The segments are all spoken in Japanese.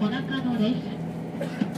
小中野です。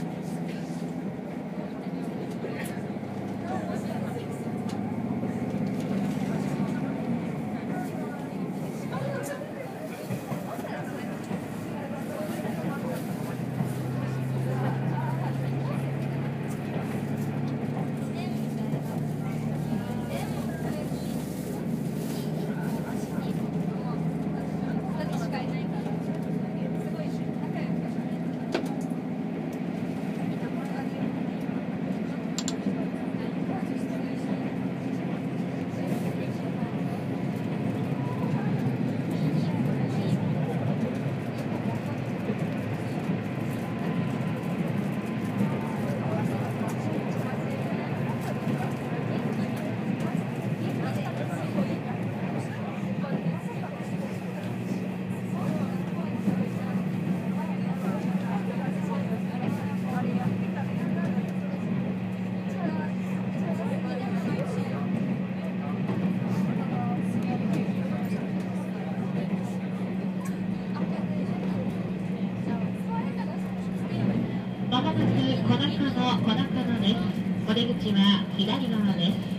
口は左側です。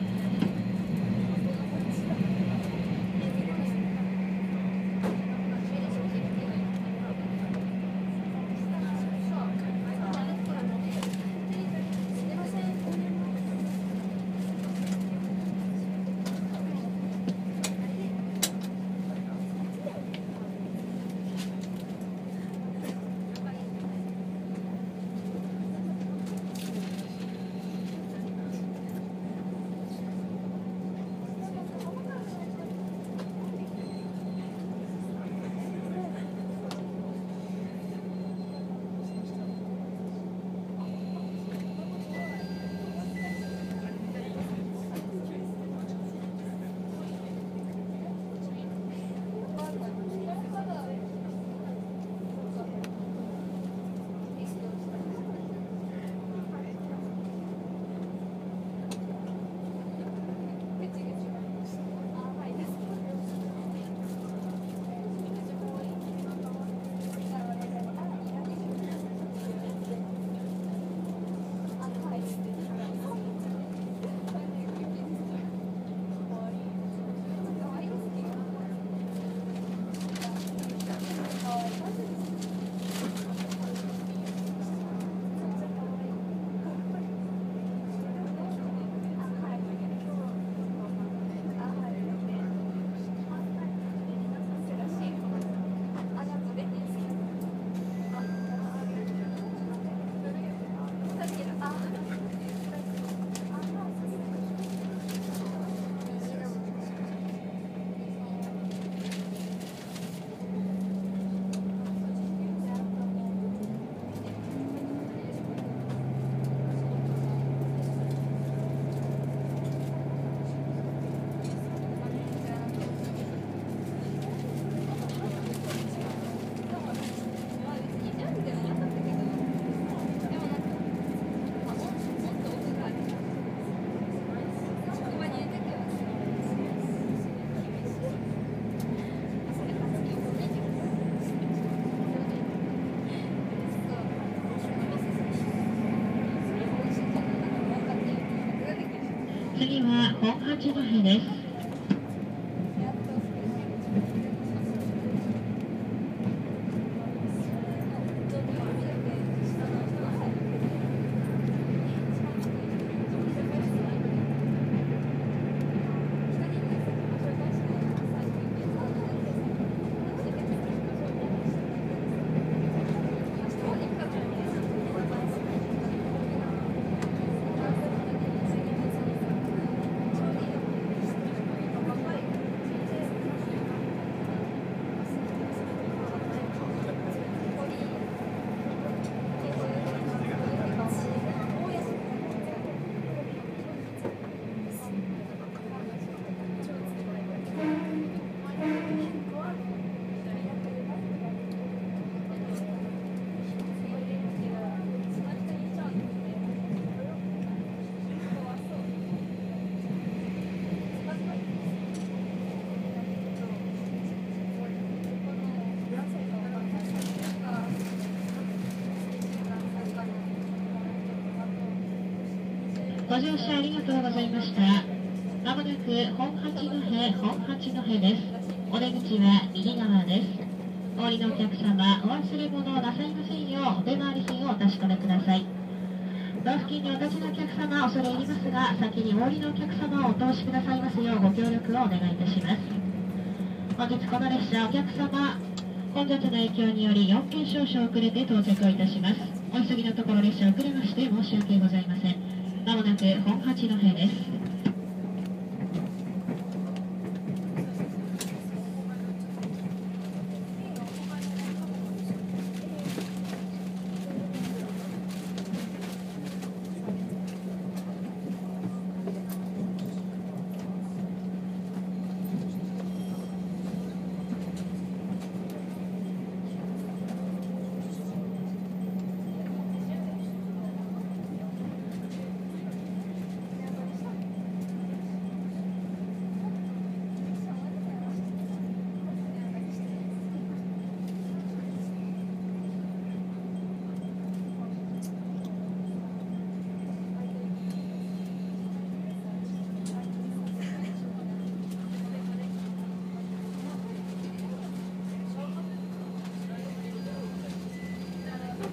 本八戸です。ご乗車ありがとうございました。まもなく本八戸、本八戸です。お出口は右側です。お降りのお客様、お忘れ物をなさいませんよう、お出回り品をお確かめください。ドア付近にお立ちのお客様、恐れ入りますが、先にお降りのお客様をお通しくださいますようご協力をお願いいたします。本日この列車、お客様、混雑の影響により4件少々遅れて到着をいたします。お急ぎのところ列車遅れまして申し訳ございません。まもなく本八戸です。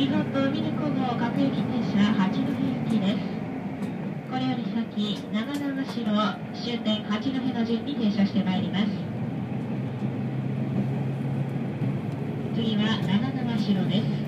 日本のミルコ号各駅停車八戸行きです。これより先、長縄城終点八戸の順に停車してまいります。次は長縄城です。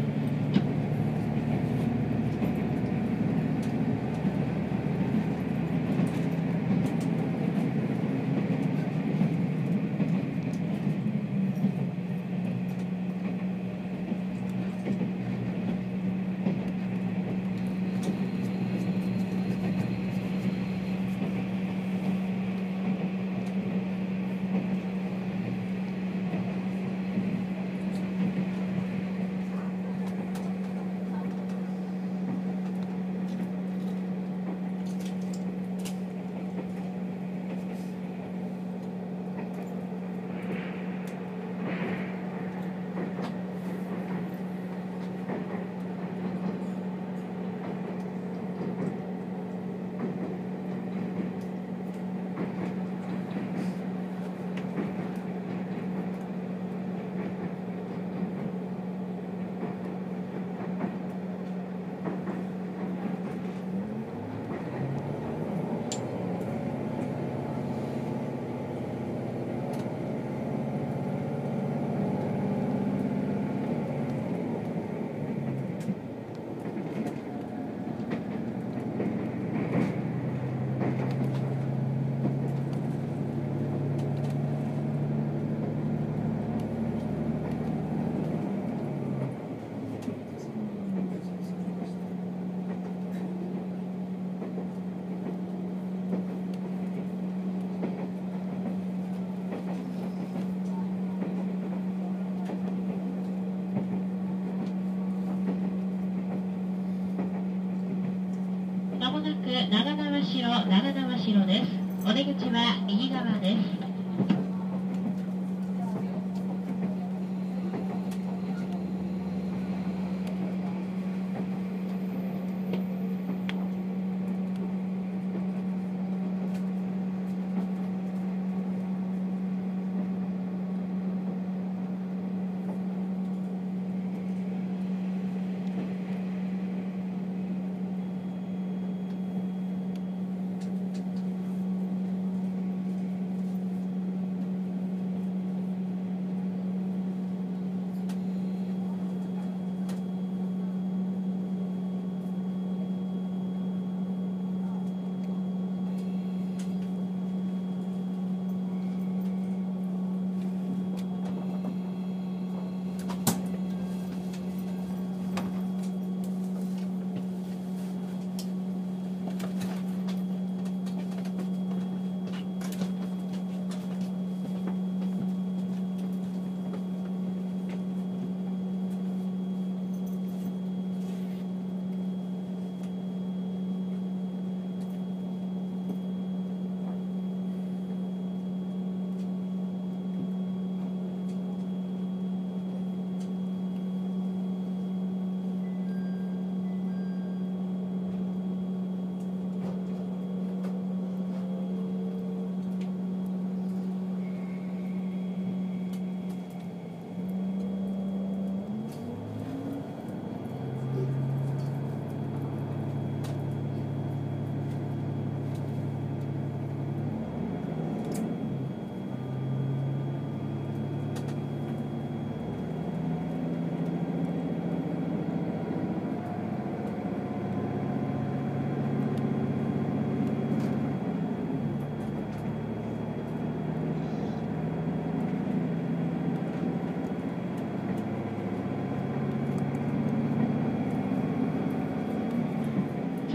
もなく長縄城長縄城です。お出口は右側です。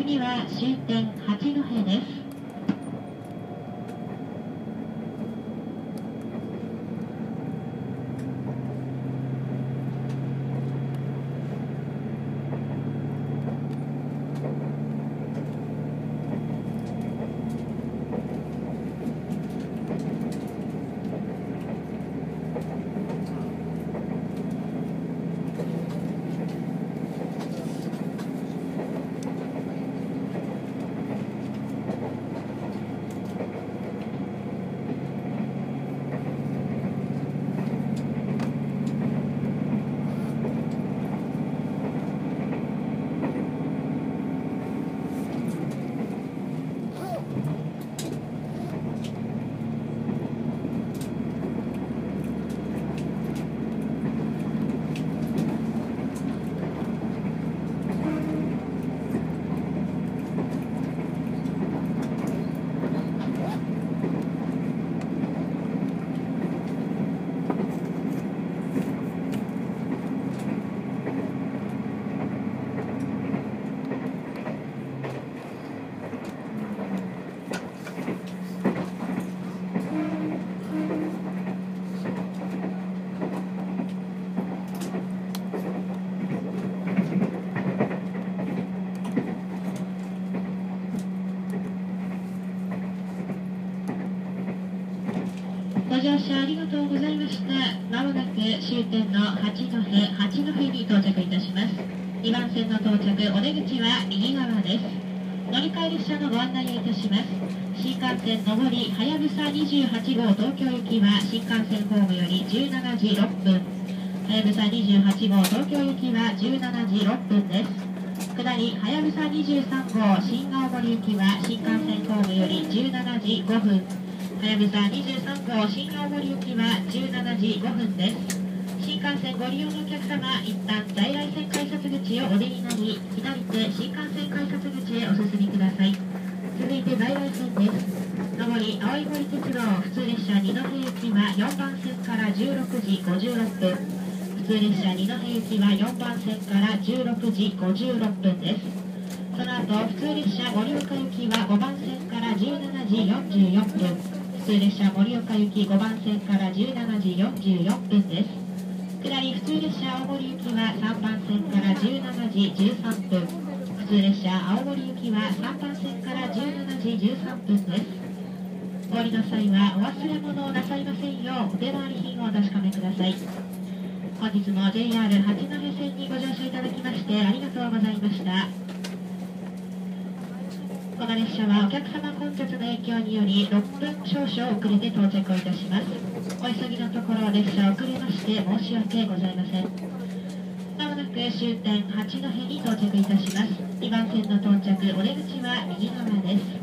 次は終点八戸ですご乗車ありがとうございました。まもなく終点の八戸、八戸に到着いたします。2番線の到着、お出口は右側です。乗り換え列車のご案内をいたします。新幹線上り、はやぶさ28号東京行きは新幹線ホームより17時6分。はやぶさ28号東京行きは17時6分です。下り、はやぶさ23号新青森行きは新幹線ホームより17時5分。はやぶさ23号新青森行きは17時5分です。新幹線ご利用のお客様、一旦在来線改札口をお出になり、左手新幹線改札口へお進みください。続いて在来線です。上り、青い森鉄道普通列車二戸行きは4番線から16時56分。普通列車二戸行きは4番線から16時56分です。その後、普通列車盛岡行きは5番線から17時44分。普通列車盛岡行き5番線から17時44分です。下り普通列車青森行きは3番線から17時13分。普通列車青森行きは3番線から17時13分ですお降りの際はお忘れ物をなさいませんようお出回り品をお確かめください本日も JR 八戸線にご乗車いただきましてありがとうございましたこの列車はお客様混雑の影響により6分少々遅れて到着をいたします。お急ぎのところ列車遅れまして申し訳ございません。まもなく終点八戸に到着いたします。2番線の到着お出口は右側です。